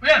不用